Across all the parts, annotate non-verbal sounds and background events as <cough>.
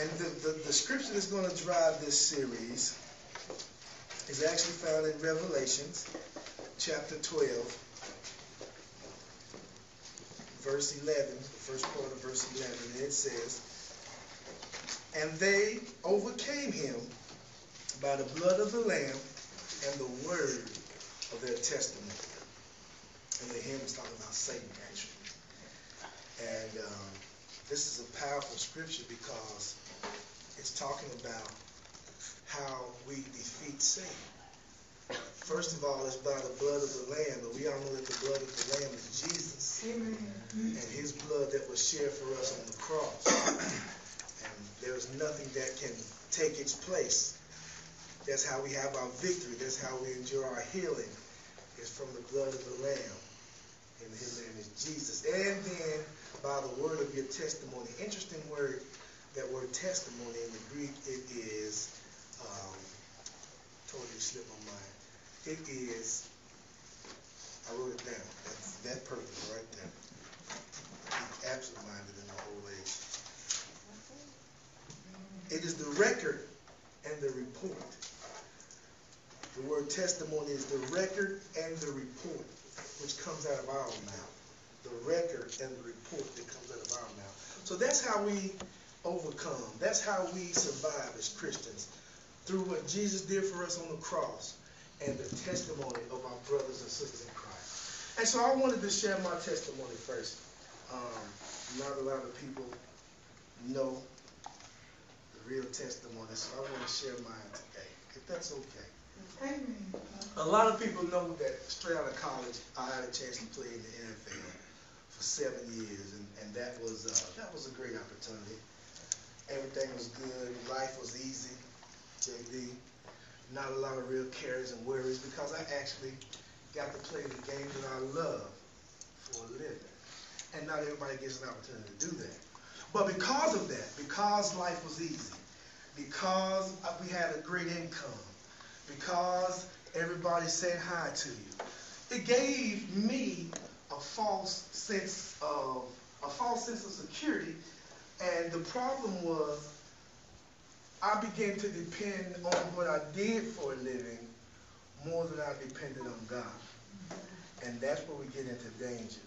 And the, the, the scripture that's going to drive this series is actually found in Revelations chapter 12, verse 11, the first part of verse 11. And it says, And they overcame him by the blood of the Lamb and the word of their testimony. And the him is talking about Satan, actually. And um, this is a powerful scripture because it's talking about how we defeat sin. First of all, it's by the blood of the Lamb, but we all know that the blood of the Lamb is Jesus. Amen. And his blood that was shed for us on the cross. and there's nothing that can take its place. That's how we have our victory. That's how we enjoy our healing. It's from the blood of the Lamb. And his name is Jesus. And then by the word of your testimony. Interesting word, that word testimony in the Greek, it is, um, totally slipped my mind. It is, I wrote it down. That's that purpose right there. Be absent-minded in the old age. It is the record and the report. The word testimony is the record and the report, which comes out of our mouth. The record and the report that comes out of our mouth. So that's how we overcome. That's how we survive as Christians. Through what Jesus did for us on the cross and the testimony of our brothers and sisters in Christ. And so I wanted to share my testimony first. Um, not a lot of people know the real testimony, so I want to share mine today, if that's okay. Amen. A lot of people know that straight out of college, I had a chance to play in the NFL for seven years, and, and that was uh, that was a great opportunity. Everything was good, life was easy, JD. Not a lot of real cares and worries because I actually got to play the game that I love for a living, and not everybody gets an opportunity to do that. But because of that, because life was easy, because we had a great income, because everybody said hi to you. It gave me a false sense of a false sense of security, and the problem was I began to depend on what I did for a living more than I depended on God, and that's where we get into danger.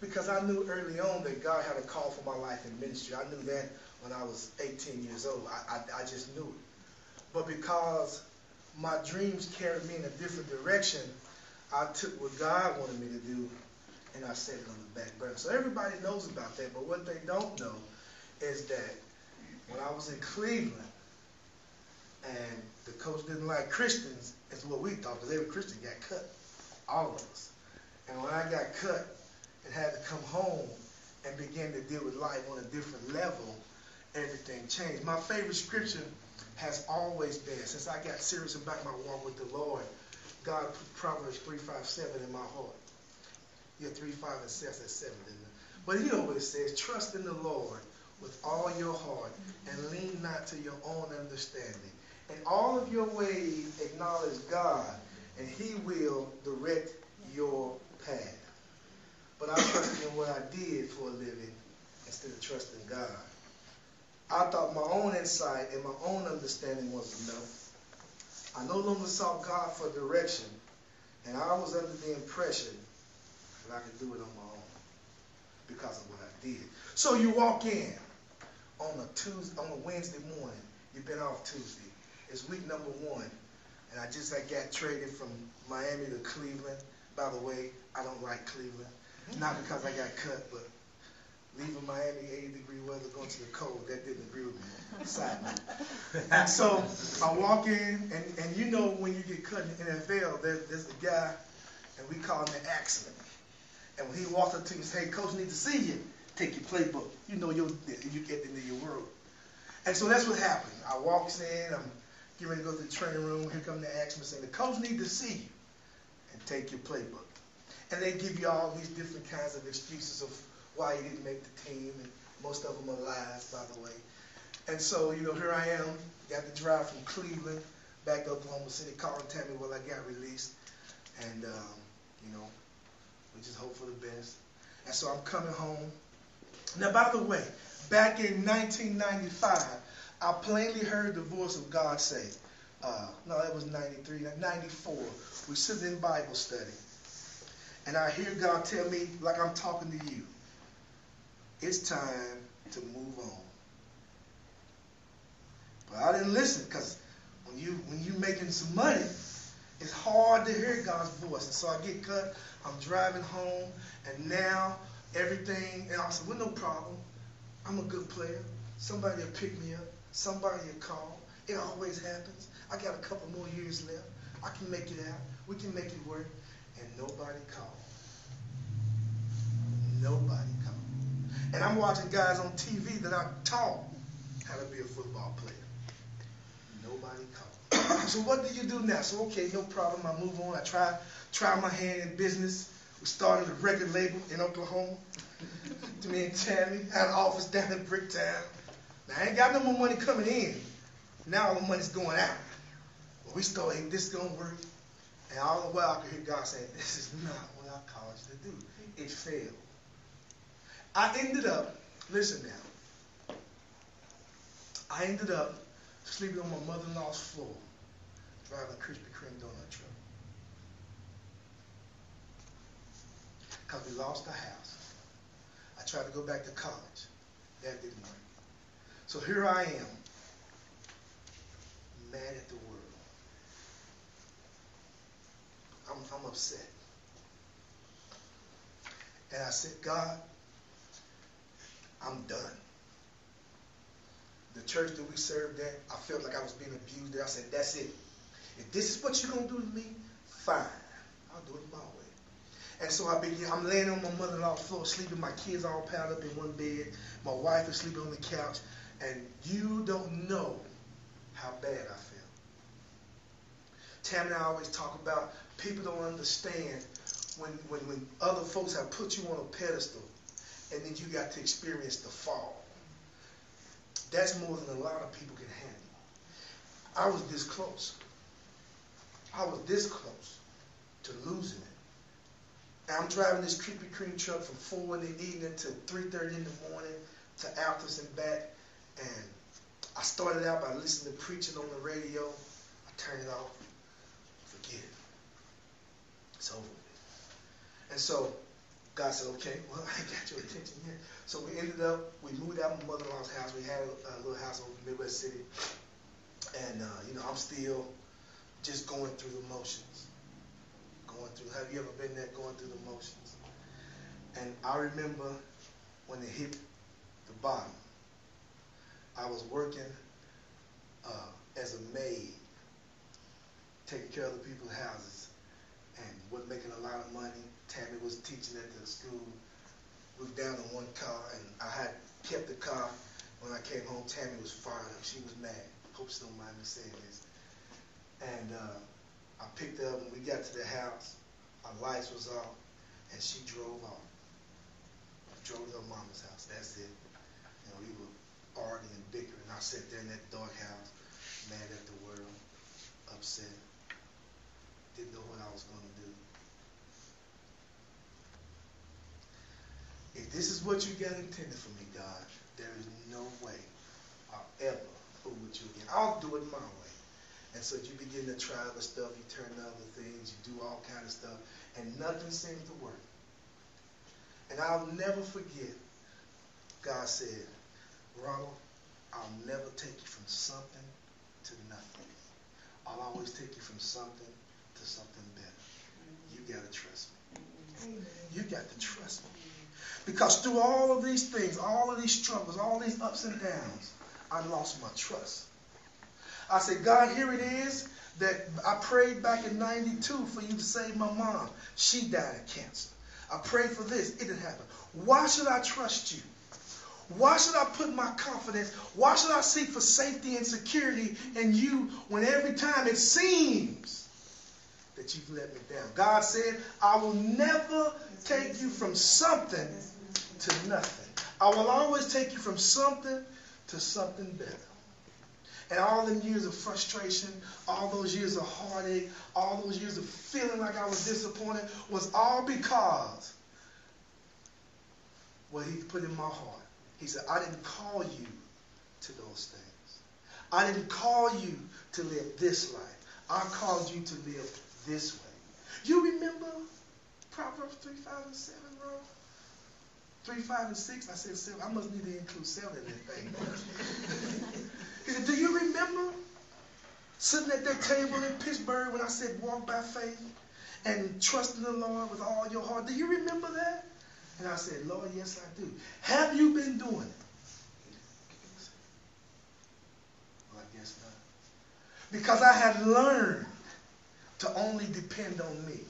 Because I knew early on that God had a call for my life in ministry. I knew that when I was 18 years old. I, I, I just knew it. But because my dreams carried me in a different direction, I took what God wanted me to do and I set it on the back burner. So everybody knows about that, but what they don't know is that when I was in Cleveland and the coach didn't like Christians, is what we thought, because every Christian got cut, all of us. And when I got cut and had to come home and begin to deal with life on a different level, everything changed. My favorite scripture has always been, since I got serious about my walk with the Lord, God put Proverbs 3, 5, 7 in my heart. Yeah, 3, 5, and 6, that's 7, didn't it? But he always says, trust in the Lord with all your heart and lean not to your own understanding. In all of your ways acknowledge God, and he will direct your path. But I trusted in what I did for a living instead of trusting God. I thought my own insight and my own understanding was enough. I no longer sought God for direction, and I was under the impression that I could do it on my own because of what I did. So you walk in on a Tuesday, on a Wednesday morning. You've been off Tuesday. It's week number one, and I just I got traded from Miami to Cleveland. By the way, I don't like Cleveland, not because I got cut, but leaving Miami, 80 degree weather, going to the cold, that didn't agree with me. Side note. So I walk in, and, and you know when you get cut in the NFL, there, there's a guy, and we call him the accident. And when he walks up to me and says, hey, coach, need to see you. Take your playbook. You know you're, you get into your world. And so that's what happened. I walks in, I'm getting ready to go to the training room. Here come the accident saying, the coach need to see you and take your playbook. And they give you all these different kinds of excuses of why you didn't make the team, and most of them are lies, by the way. And so, you know, here I am, got to drive from Cleveland back to Oklahoma City, calling me well I got released. And, um, you know, we just hope for the best. And so I'm coming home, Now, by the way, back in 1995, I plainly heard the voice of God say, uh, no, that was 93, 94. We sit in Bible study. And I hear God tell me, like I'm talking to you, it's time to move on. But I didn't listen because when you when you making some money, it's hard to hear God's voice. And so I get cut. I'm driving home, and now everything. And I said, well, no problem. I'm a good player. Somebody will pick me up. Somebody will call. It always happens. I got a couple more years left. I can make it out. We can make it work. And nobody called. Nobody called. And I'm watching guys on TV that I taught how to be a football player. Nobody called. <coughs> so what do you do now? So okay, no problem. I move on. I try try my hand in business. We started a record label in Oklahoma. <laughs> to me and Tammy had an office down in Bricktown. Now I ain't got no more money coming in. Now all the money's going out. But we started, hey, this is gonna work. And all the while I could hear God saying, This is not what I called you to do. It failed. I ended up, listen now, I ended up sleeping on my mother-in-law's floor, driving a Krispy Kreme donut truck. Because we lost the house. I tried to go back to college. That didn't work. So here I am, mad at the world. I'm, I'm upset. And I said, God, I'm done. The church that we served at, I felt like I was being abused there. I said, that's it. If this is what you're going to do to me, fine. I'll do it my way. And so I began, I'm laying on my mother-in-law's floor, sleeping. My kids all piled up in one bed. My wife is sleeping on the couch. And you don't know how bad I feel. Tam and I always talk about people don't understand when, when, when other folks have put you on a pedestal and then you got to experience the fall. That's more than a lot of people can handle. I was this close. I was this close to losing it. I'm driving this Krispy Kreme truck from 4 in the evening to 3.30 in the morning to Altus and back. And I started out by listening to preaching on the radio. I turned it off. Forget it. It's over with. And so God said, okay, <laughs> well, I ain't got your attention here. So we ended up, we moved out of my mother-in-law's house. We had a, a little house over in Midwest City. And, uh, you know, I'm still just going through the motions. Going through, have you ever been there going through the motions? And I remember when it hit the bottom, I was working uh, as a maid, taking care of the people's houses, and wasn't making a lot of money Tammy was teaching at the school. We were down in one car, and I had kept the car. When I came home, Tammy was fired up. She was mad. Hope she don't mind me saying this. And uh, I picked up, and we got to the house. Our lights was off, and she drove off. Drove to her mama's house. That's it. Know, we were arguing and bickering. I sat there in that dark house, mad at the world, upset. Didn't know what I was going to do. If this is what you got intended for me, God, there is no way I'll ever fool with you again. I'll do it my way. And so you begin to try other stuff, you turn to other things, you do all kind of stuff, and nothing seems to work. And I'll never forget, God said, Ronald, I'll never take you from something to nothing. I'll always take you from something to something better. You got to trust me. You got to trust me. Because through all of these things, all of these struggles, all these ups and downs, I lost my trust. I said, God, here it is that I prayed back in 92 for you to save my mom. She died of cancer. I prayed for this. It didn't happen. Why should I trust you? Why should I put my confidence? Why should I seek for safety and security in you when every time it seems that you've let me down? God said, I will never take you from something to nothing. I will always take you from something to something better. And all them years of frustration, all those years of heartache, all those years of feeling like I was disappointed was all because what he put in my heart. He said, I didn't call you to those things. I didn't call you to live this life. I called you to live this way. You remember Proverbs 3, 5, and 7, bro? 3, 5, and 6. I said 7. I must need to include 7 in that thing. he <laughs> said, Do you remember sitting at that table in Pittsburgh when I said walk by faith and trust in the Lord with all your heart? Do you remember that? And I said, Lord, yes, I do. Have you been doing it? Well, I guess not. Because I had learned to only depend on me.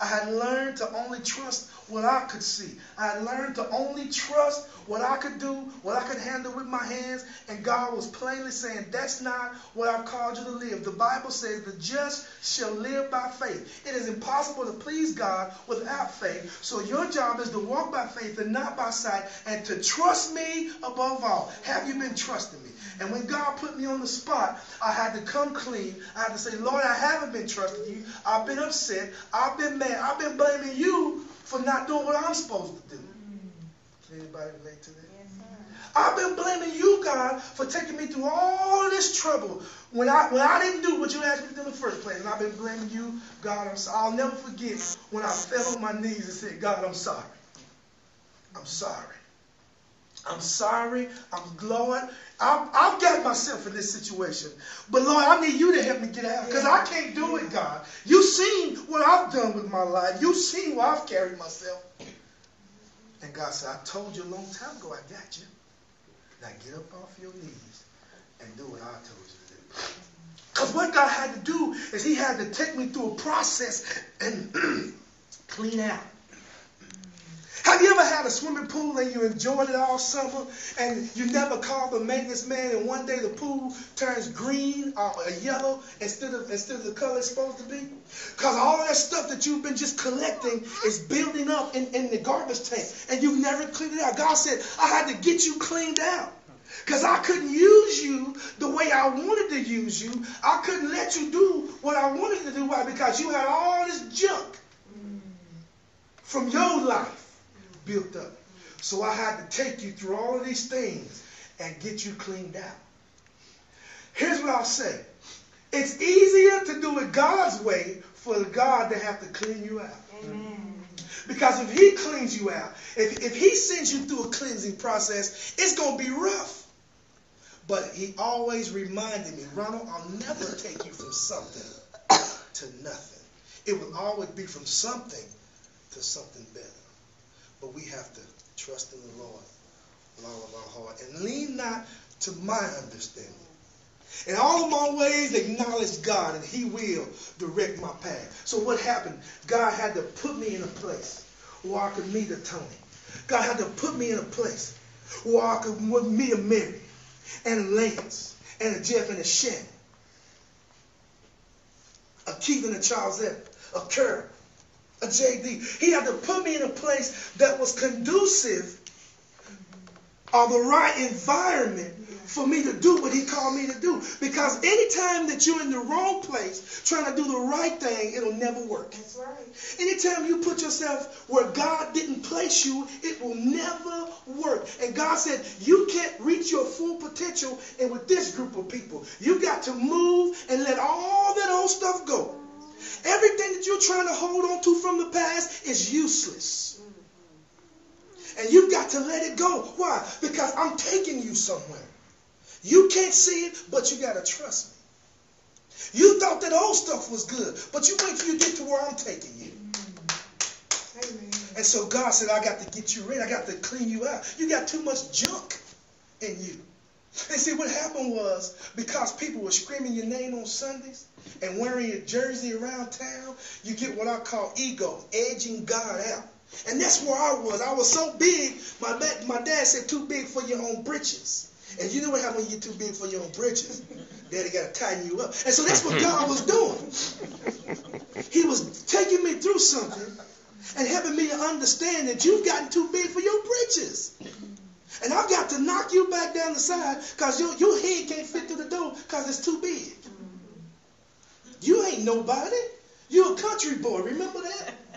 I had learned to only trust what I could see. I had learned to only trust what I could do, what I could handle with my hands. And God was plainly saying, That's not what I've called you to live. The Bible says, The just shall live by faith. It is impossible to please God without faith. So your job is to walk by faith and not by sight and to trust me above all. Have you been trusting me? And when God put me on the spot, I had to come clean. I had to say, Lord, I haven't been trusting you. I've been upset. I've been mad. I've been blaming you for not doing what I'm supposed to do. Can anybody relate to that? I've been blaming you, God, for taking me through all this trouble when I when I didn't do what you asked me to do in the first place. And I've been blaming you, God. I'm sorry. I'll never forget when I fell on my knees and said, God, I'm sorry. I'm sorry. I'm sorry. I'm Lord. I've, I've got myself in this situation. But Lord, I need you to help me get out because I can't do it, God. You've seen what I've done with my life. You've seen where I've carried myself. And God said, I told you a long time ago, I got you. Now get up off your knees and do what I told you to do. Because what God had to do is he had to take me through a process and <clears throat> clean out. Have you ever had a swimming pool and you enjoyed it all summer and you never called the maintenance man and one day the pool turns green or yellow instead of instead of the color it's supposed to be? Because all that stuff that you've been just collecting is building up in, in the garbage tank and you've never cleaned it out. God said, I had to get you cleaned out. Because I couldn't use you the way I wanted to use you. I couldn't let you do what I wanted to do. Why? Because you had all this junk from your life built up. So I had to take you through all of these things and get you cleaned out. Here's what I'll say. It's easier to do it God's way for God to have to clean you out. Amen. Because if he cleans you out, if, if he sends you through a cleansing process, it's going to be rough. But he always reminded me, Ronald, I'll never take you from something to nothing. It will always be from something to something better. But we have to trust in the Lord with all of our heart and lean not to my understanding. In all of my ways, acknowledge God, and He will direct my path. So what happened? God had to put me in a place where I could meet a Tony. God had to put me in a place where I could meet a Mary and a Lance and a Jeff and a Shannon, a Keith and a Charles Evans, a Kerr, a JD. He had to put me in a place that was conducive or the right environment for me to do what he called me to do. Because anytime that you're in the wrong place trying to do the right thing, it'll never work. That's right. Anytime you put yourself where God didn't place you, it will never work. And God said, you can't reach your full potential and with this group of people. You got to move and let all that old stuff go. Everything that you're trying to hold on to from the past is useless. And you've got to let it go. Why? Because I'm taking you somewhere. You can't see it, but you got to trust me. You thought that old stuff was good, but you wait till you get to where I'm taking you. Amen. And so God said, I got to get you ready. I got to clean you out. You got too much junk in you. And see, what happened was because people were screaming your name on Sundays and wearing your jersey around town, you get what I call ego, edging God out. And that's where I was. I was so big, my, my dad said, too big for your own britches. And you know what happens when you're too big for your own britches? <laughs> Daddy got to tighten you up. And so that's what God was doing. He was taking me through something and helping me to understand that you've gotten too big for your britches. And I've got to knock you back down the side because your, your head can't fit through the door because it's too big. You ain't nobody. You're a country boy. Remember that? <laughs>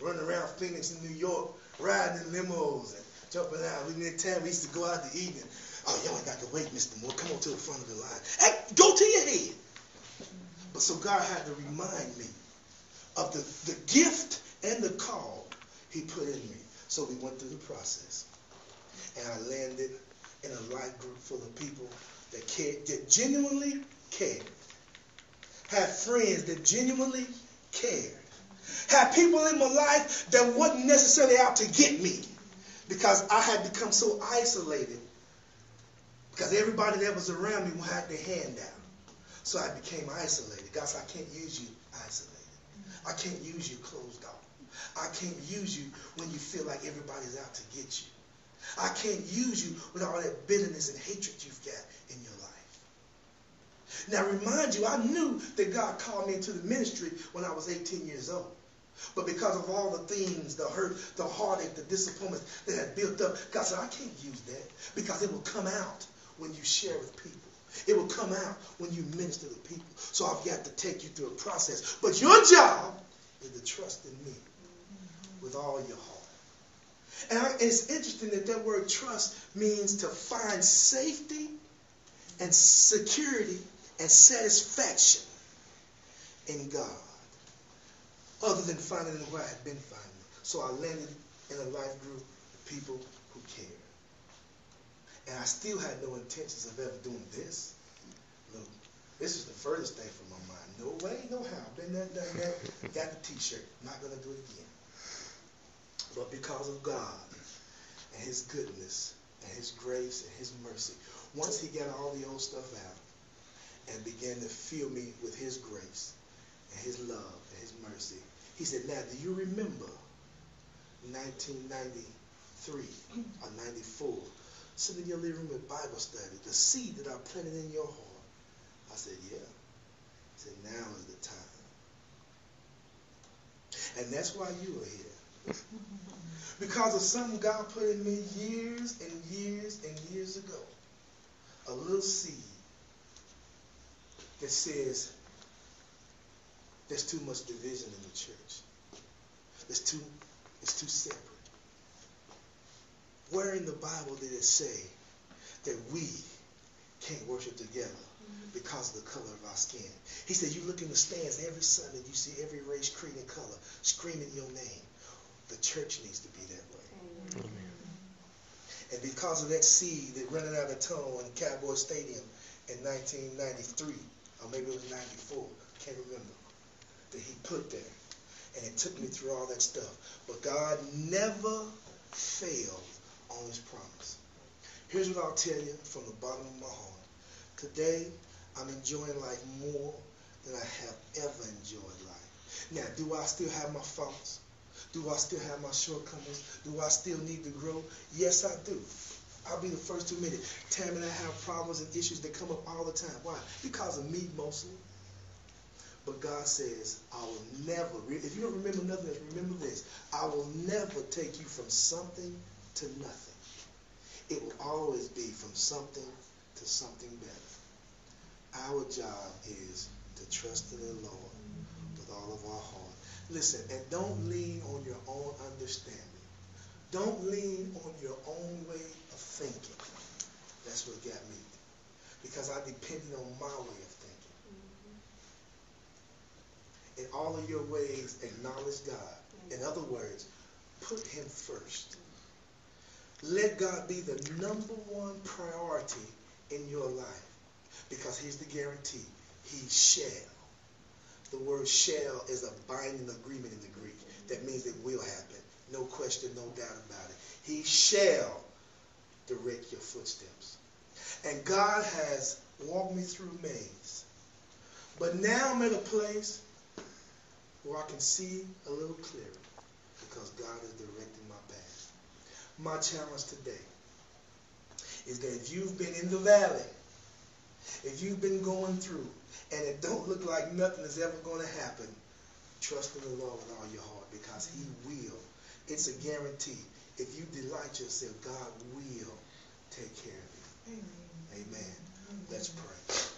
running around Phoenix and New York, riding in limos and jumping out. We in town, we used to go out to eat and, oh, y'all ain't got to wait, Mr. Moore. Come on to the front of the line. Hey, go to your head. But so God had to remind me of the, the gift and the call he put in me. So we went through the process. And I landed in a life group full of people that cared, that genuinely cared. Had friends that genuinely cared. Had people in my life that wasn't necessarily out to get me because I had become so isolated because everybody that was around me had their hand out. So I became isolated. God said, I can't use you isolated. I can't use you closed off. I can't use you when you feel like everybody's out to get you. I can't use you with all that bitterness and hatred you've got in your life. Now remind you, I knew that God called me into the ministry when I was 18 years old. But because of all the things, the hurt, the heartache, the disappointments that had built up, God said, I can't use that because it will come out when you share with people. It will come out when you minister to people. So I've got to take you through a process. But your job is to trust in me with all your heart. And it's interesting that that word trust means to find safety and security and satisfaction in God other than finding where I had been finding So I landed in a life group of people who cared. And I still had no intentions of ever doing this. Look, this is the furthest thing from my mind. No way, no how. Been there, done that. Got the t-shirt. Not going to do it again. But because of God and his goodness and his grace and his mercy, once he got all the old stuff out and began to fill me with his grace and his love and his mercy, he said, now, do you remember 1993 or 94? Sitting in your living room at Bible study, the seed that I planted in your heart. I said, yeah. He said, now is the time. And that's why you are here. <laughs> because of something God put in me years and years and years ago. A little seed that says, there's too much division in the church. It's too, it's too separate. Where in the Bible did it say that we can't worship together because of the color of our skin? He said, you look in the stands every Sunday, you see every race, creed, and color screaming your name. The church needs to be that way. Amen. And because of that seed that running out of tunnel in Cowboy Stadium in 1993, or maybe it was 94, can't remember that he put there. And it took me through all that stuff. But God never failed on his promise. Here's what I'll tell you from the bottom of my heart. Today, I'm enjoying life more than I have ever enjoyed life. Now, do I still have my faults? Do I still have my shortcomings? Do I still need to grow? Yes, I do. I'll be the first to admit it. Tammy and I have problems and issues that come up all the time. Why? Because of me mostly. But God says, I will never, if you don't remember nothing else, remember this. I will never take you from something to nothing. It will always be from something to something better. Our job is to trust in the Lord with all of our heart. Listen, and don't lean on your own understanding. Don't lean on your own way of thinking. That's what got me. Because I depended on my way of thinking. Mm-hmm. in all of your ways, acknowledge God. In other words, put him first. Let God be the number one priority in your life. Because here's the guarantee. He shall. The word shall is a binding agreement in the Greek. That means it will happen. No question, no doubt about it. He shall direct your footsteps. And God has walked me through maze. But now I'm at a place where I can see a little clearer because God is directing my path. My challenge today is that if you've been in the valley, if you've been going through, and it don't look like nothing is ever going to happen, trust in the Lord with all your heart because he mm-hmm. will. It's a guarantee. If you delight yourself, God will take care of you. Amen. Amen. Let's pray.